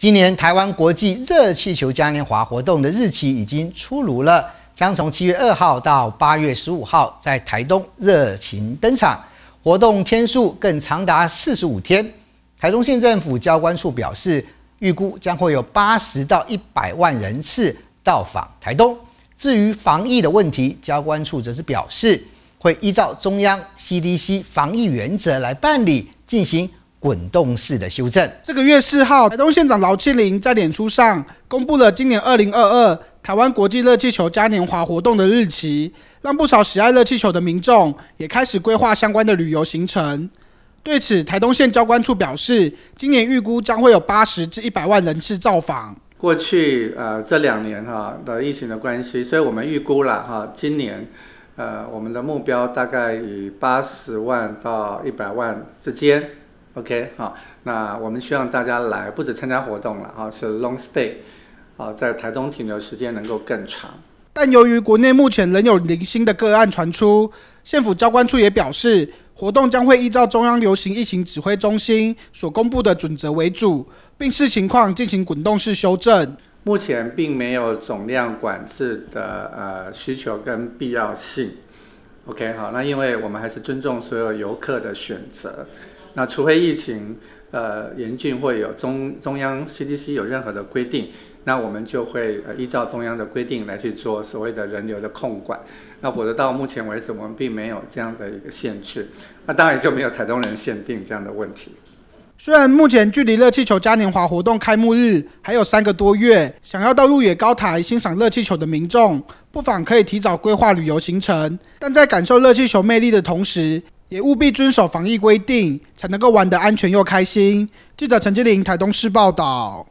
今年台湾国际热气球嘉年华活动的日期已经出炉了，将从七月二号到八月十五号在台东热情登场，活动天数更长达四十五天。台东县政府交关处表示，预估将会有八十到一百万人次到访台东。至于防疫的问题，交关处则是表示，会依照中央 CDC 防疫原则来办理进行。滚动式的修正。这个月四号，台东县长劳庆林在脸书上公布了今年二零二二台湾国际热气球嘉年华活动的日期，让不少喜爱热气球的民众也开始规划相关的旅游行程。对此，台东县交关处表示，今年预估将会有八十至一百万人次造访。过去呃这两年哈的疫情的关系，所以我们预估了哈，今年呃我们的目标大概以八十万到一百万之间。OK，好，那我们希望大家来，不止参加活动了，哈，是 long stay，好，在台东停留时间能够更长。但由于国内目前仍有零星的个案传出，县府交关处也表示，活动将会依照中央流行疫情指挥中心所公布的准则为主，并视情况进行滚动式修正。目前并没有总量管制的呃需求跟必要性。OK，好，那因为我们还是尊重所有游客的选择。那除非疫情呃严峻，会有中中央 CDC 有任何的规定，那我们就会呃依照中央的规定来去做所谓的人流的控管。那否则到目前为止，我们并没有这样的一个限制。那当然就没有台东人限定这样的问题。虽然目前距离热气球嘉年华活动开幕日还有三个多月，想要到鹿野高台欣赏热气球的民众，不妨可以提早规划旅游行程。但在感受热气球魅力的同时，也务必遵守防疫规定，才能够玩得安全又开心。记者陈吉林台东市报道。